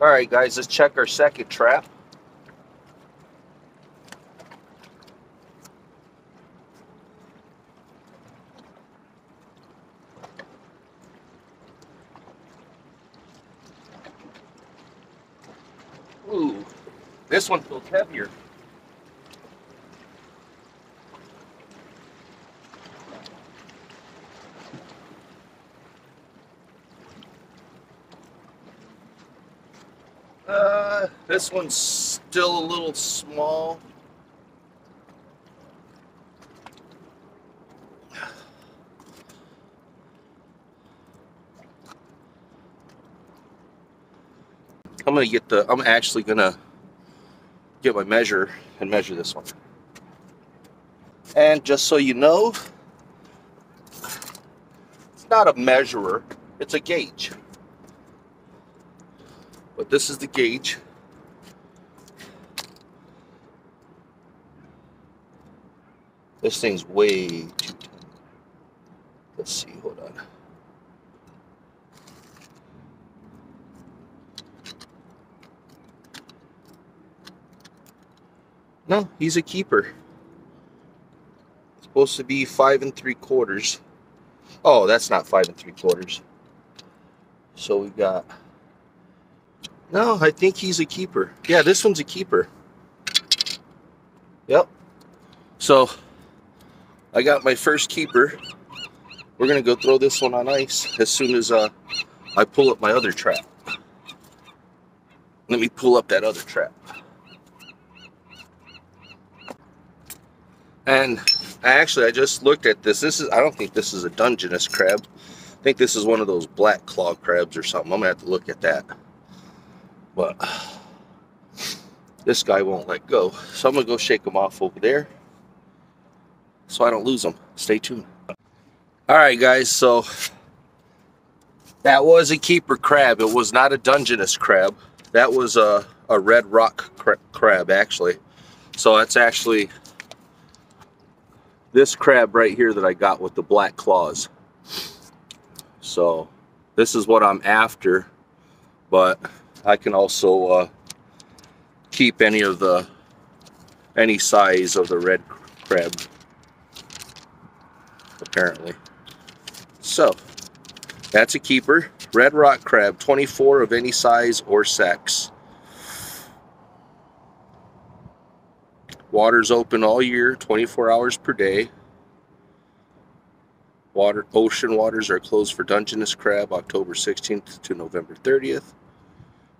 All right, guys, let's check our second trap. Ooh, this one feels heavier. Uh, this one's still a little small. I'm gonna get the, I'm actually gonna get my measure and measure this one. And just so you know, it's not a measurer, it's a gauge. But this is the gauge. This thing's way too tiny. Let's see, hold on. No, he's a keeper. It's supposed to be five and three quarters. Oh, that's not five and three quarters. So we got. No, I think he's a keeper. Yeah, this one's a keeper. Yep. So I got my first keeper. We're gonna go throw this one on ice as soon as uh, I pull up my other trap. Let me pull up that other trap. And actually, I just looked at this. This is, I don't think this is a Dungeness crab. I think this is one of those black claw crabs or something. I'm gonna have to look at that. But this guy won't let go. So I'm gonna go shake him off over there so I don't lose them. Stay tuned. All right, guys, so that was a keeper crab. It was not a Dungeness crab. That was a, a red rock crab, actually. So that's actually this crab right here that I got with the black claws. So this is what I'm after, but I can also uh, keep any of the any size of the red crab apparently. So that's a keeper. Red rock crab, 24 of any size or sex. Water's open all year, 24 hours per day. Water, ocean waters are closed for Dungeness crab October 16th to November 30th.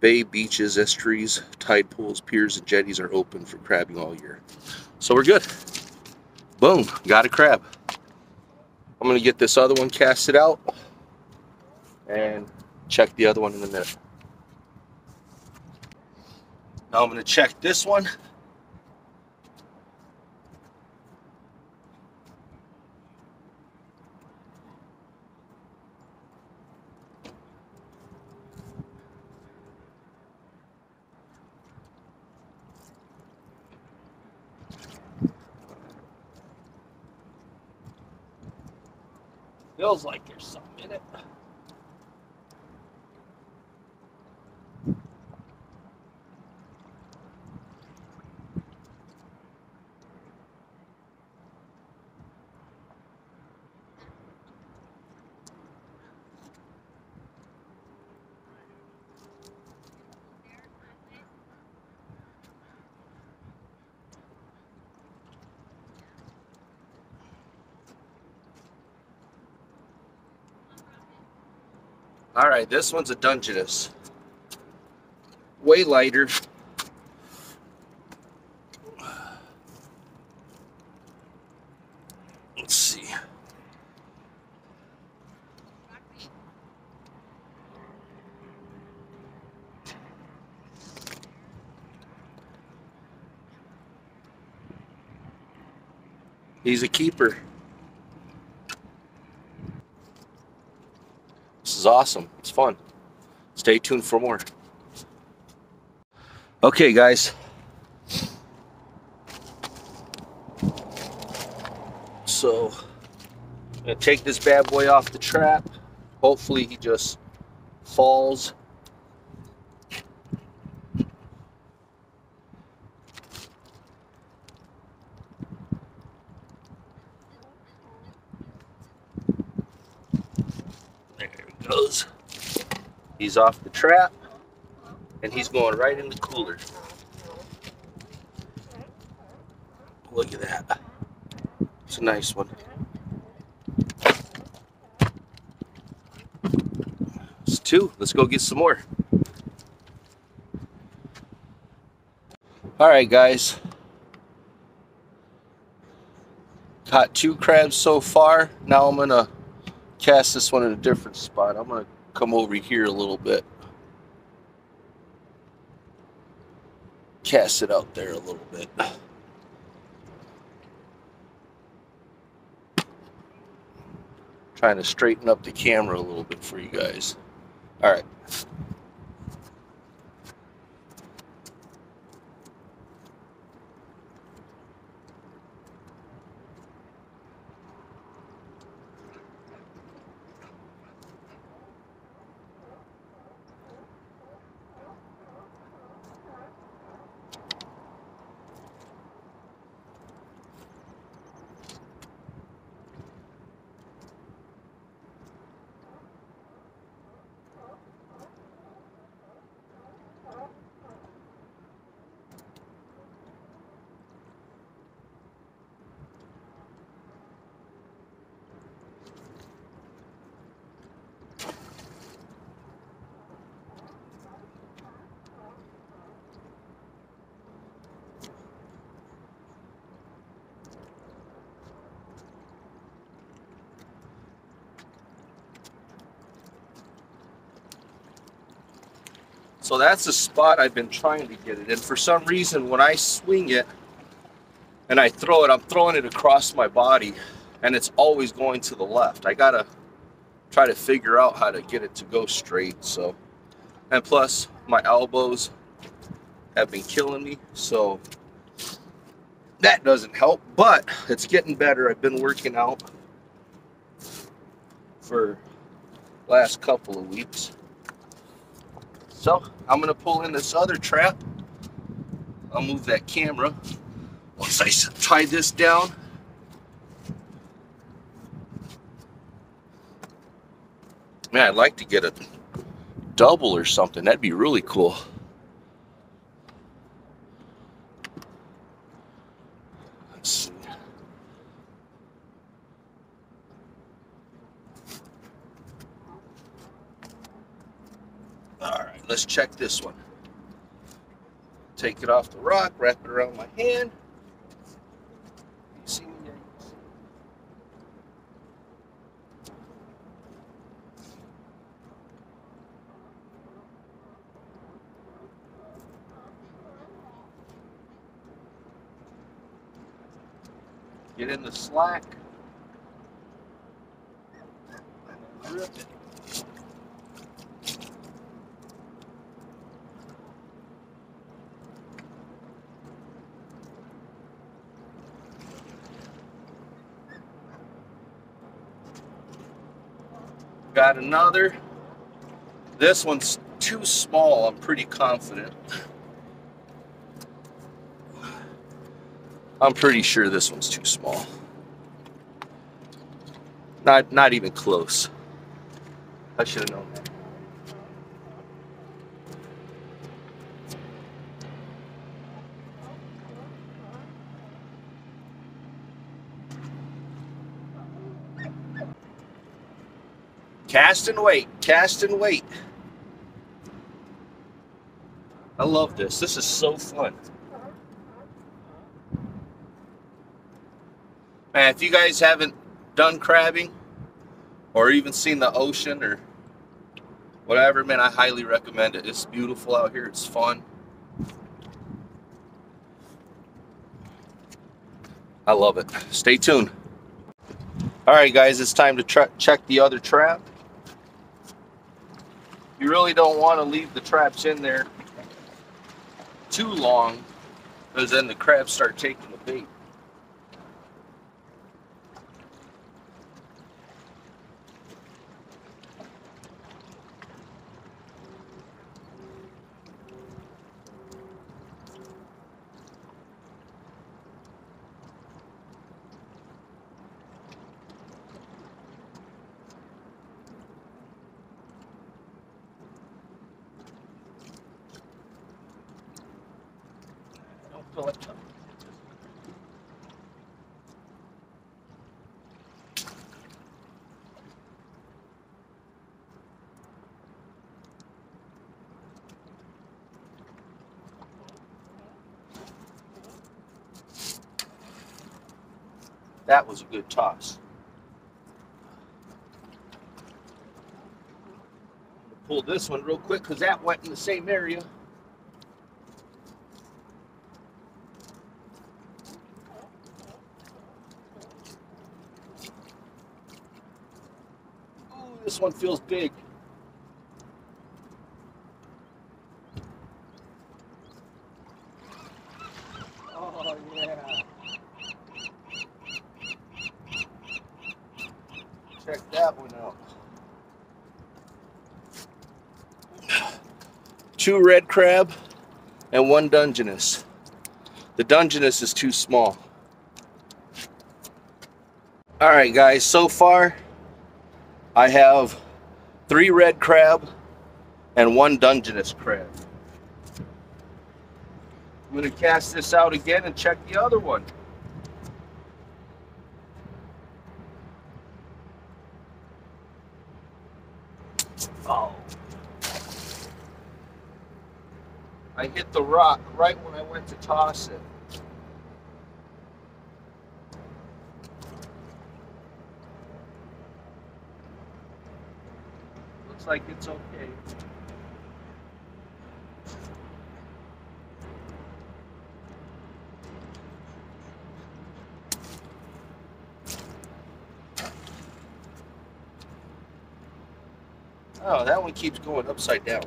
Bay, beaches, estuaries, tide pools, piers, and jetties are open for crabbing all year. So we're good. Boom, got a crab. I'm to get this other one casted out and check the other one in a minute. Now I'm to check this one. Feels like there's something in it. All right, this one's a Dungeness. Way lighter. Let's see. He's a keeper. Awesome. It's fun. Stay tuned for more. Okay, guys. So, I'm going to take this bad boy off the trap. Hopefully he just falls. He's off the trap and he's going right in the cooler. Look at that. It's a nice one. It's two. Let's go get some more. All right, guys. Caught two crabs so far. Now I'm going to cast this one in a different spot. I'm going to come over here a little bit. Cast it out there a little bit. Trying to straighten up the camera a little bit for you guys. All right. So that's the spot I've been trying to get it. And for some reason, when I swing it and I throw it, I'm throwing it across my body and it's always going to the left. I gotta try to figure out how to get it to go straight. So, and plus my elbows have been killing me. So that doesn't help, but it's getting better. I've been working out for last couple of weeks. So I'm gonna pull in this other trap. I'll move that camera. Once I tie this down, man, I'd like to get a double or something. That'd be really cool. Let's see. Let's check this one. Take it off the rock, wrap it around my hand. see me Get in the slack. Got another. This one's too small, I'm pretty confident. I'm pretty sure this one's too small. Not not even close. I should have known that. Cast and wait, cast and wait. I love this. This is so fun. Man, if you guys haven't done crabbing or even seen the ocean or whatever, man, I highly recommend it. It's beautiful out here. It's fun. I love it. Stay tuned. All right, guys, it's time to check the other trap you really don't want to leave the traps in there too long because then the crabs start taking the bait. That was a good toss. Pull this one real quick because that went in the same area. Ooh, this one feels big. Oh, yeah. Check that one out. Two red crab and one Dungeness. The Dungeness is too small. All right, guys, so far I have three red crab and one Dungeness crab. I'm gonna cast this out again and check the other one. Oh. I hit the rock right when I went to toss it. Like it's okay. Oh, that one keeps going upside down.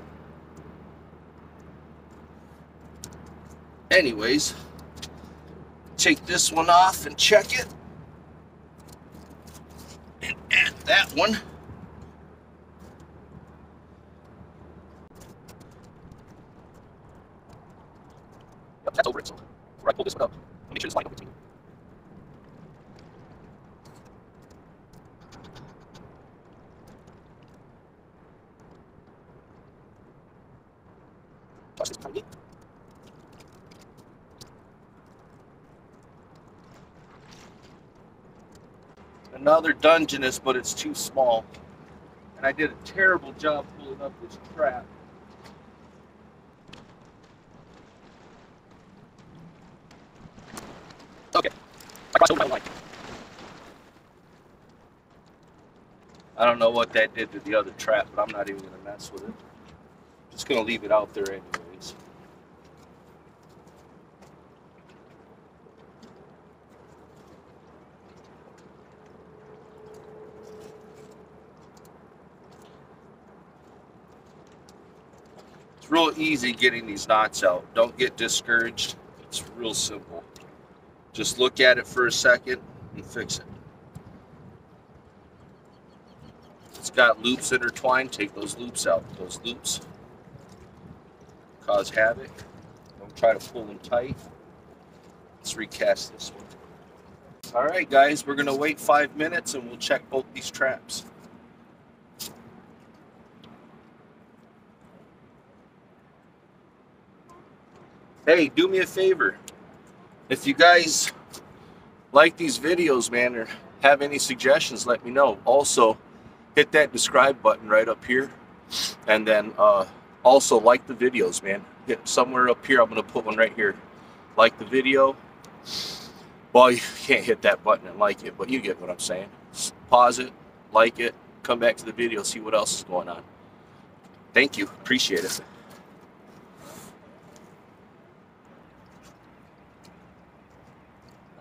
Anyways, take this one off and check it. And add that one. That's over it. So, I pull this one up, make sure this line over between. Toss this tiny. Another Dungeness, but it's too small. And I did a terrible job pulling up this trap. I don't know what that did to the other trap, but I'm not even going to mess with it. Just going to leave it out there anyways. It's real easy getting these knots out. Don't get discouraged. It's real simple. Just look at it for a second and fix it. It's got loops intertwined. Take those loops out. Those loops cause havoc. Don't try to pull them tight. Let's recast this one. All right, guys, we're gonna wait five minutes and we'll check both these traps. Hey, do me a favor. If you guys like these videos, man, or have any suggestions, let me know. Also, hit that subscribe button right up here. And then uh, also like the videos, man. Hit somewhere up here. I'm going to put one right here. Like the video. Well, you can't hit that button and like it, but you get what I'm saying. Pause it, like it, come back to the video, see what else is going on. Thank you. Appreciate it.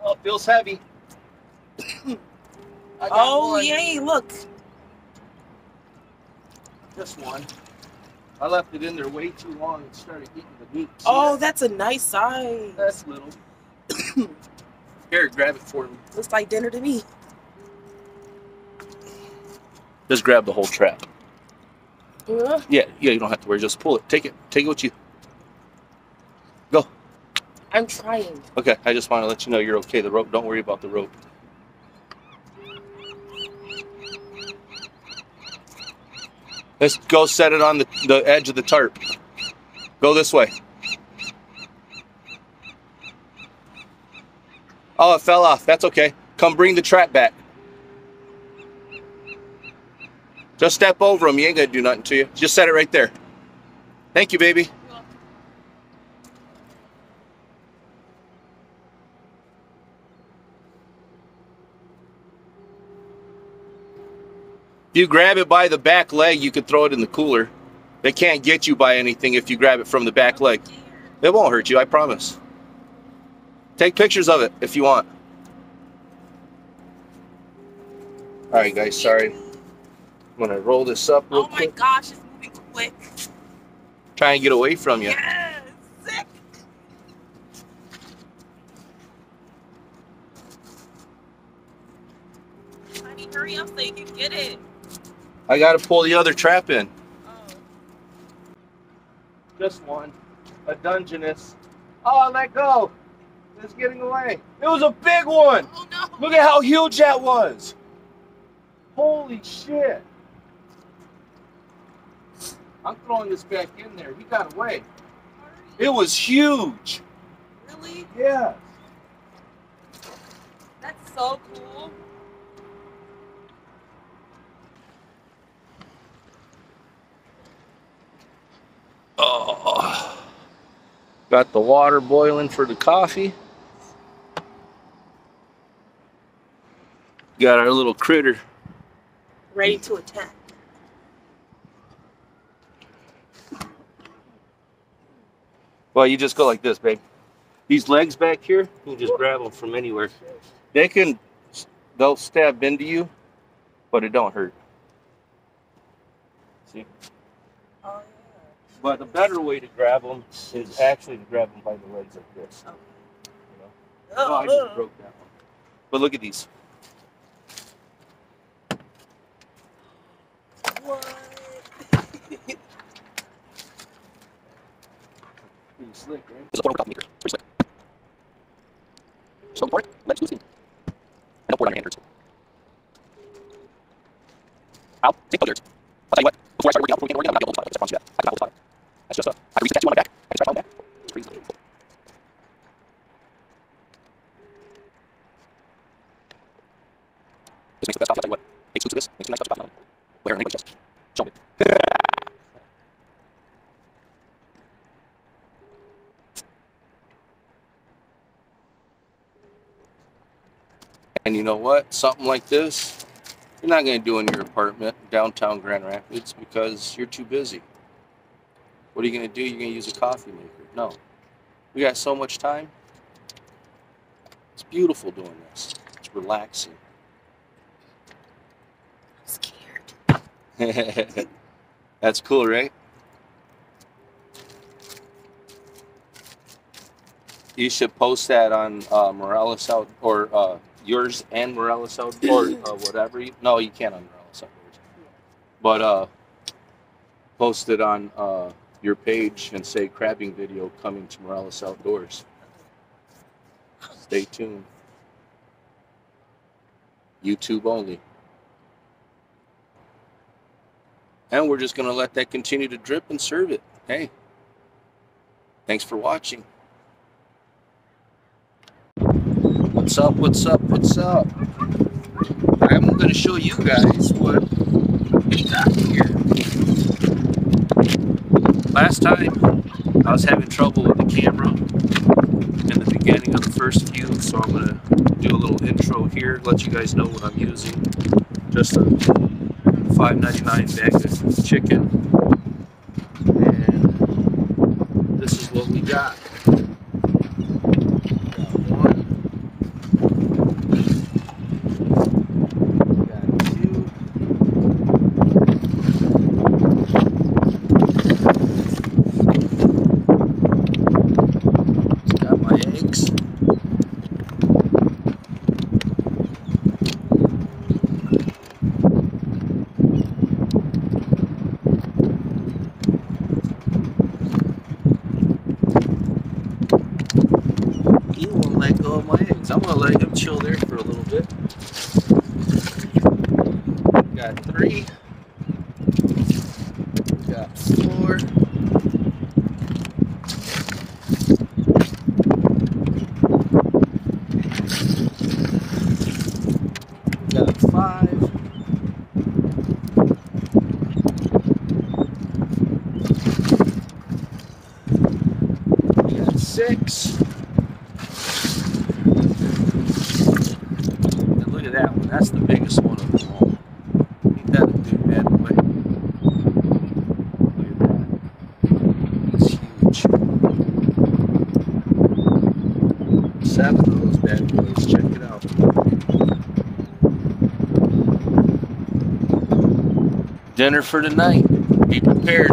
Oh, it feels heavy. I got Oh, one. yay, look. This one. I left it in there way too long and started eating the meat. See Oh, that? that's a nice size. that's little. Here, grab it for me. Looks like dinner to me. Just grab the whole trap. Uh, Yeah, yeah, you don't have to worry. Just pull it. Take it. Take it with you. I'm trying. Okay, I just want to let you know you're okay. The rope. Don't worry about the rope. Let's go set it on the, the edge of the tarp. Go this way. Oh, it fell off. That's okay. Come bring the trap back. Just step over him. You ain't gonna do nothing to you. Just set it right there. Thank you, baby. You grab it by the back leg, you could throw it in the cooler. They can't get you by anything if you grab it from the back leg. It won't hurt you, I promise. Take pictures of it if you want. All right, guys, sorry. I'm gonna roll this up real quick. Oh my quick. gosh, it's moving quick. Try and get away from you. Yes. Sick. Honey, hurry up so you can get it. I gotta pull the other trap in. Oh. Just one. A Dungeness. Oh, let go. It's getting away. It was a big one. Oh no. Look at how huge that was. Holy shit. I'm throwing this back in there. He got away. It was huge. Really? Yeah. That's so cool. Oh. Got the water boiling for the coffee. Got our little critter. Ready to attack. Well, you just go like this, babe. These legs back here, you just grab them from anywhere. They can, they'll stab into you, but it don't hurt. See? Oh, Oh yeah. But the better way to grab them is actually to grab them by the legs like this. Okay. You know? Oh, I just broke that one. But look at these. What? Pretty slick, right? This a portable coffee pretty slick. So pour it, let it smooth in. And don't on your hand, hurts. Al, take both yours. I'll tell you what, before I start working out, before we get working out, I'm not gonna hold the spot. I promise you that. I can hold the spot. Just a, I can the tattoo on my back. I can scratch my back. It's crazy. This makes the best coffee, I'll tell you what. Take scoops of this, make some nice touch of coffee on anybody's. Show me. And you know what? Something like this, you're not going to do in your apartment downtown Grand Rapids because you're too busy. What are you going to do? You're going to use a coffee maker. No. We got so much time. It's beautiful doing this. It's relaxing. I'm scared. That's cool, right? You should post that on uh, Morales out or uh, yours and Morales out or uh, whatever. You, no, you can't on Morales Outdoors. But uh, post it on uh, your page and say crabbing video coming to Morales Outdoors. Stay tuned. YouTube only. And we're just going to let that continue to drip and serve it. Hey, thanks for watching. What's up? What's up? What's up? I'm going to show you guys what we got here. Last time I was having trouble with the camera in the beginning of the first few, so I'm going to do a little intro here, let you guys know what I'm using. Just a $5.99 bag of chicken. And this is what we. Got one. Got two. Got my eggs. He won't let go of my eggs. I'm gonna let him chill there for a little bit. Got three. Got four. Dinner for tonight. Be prepared.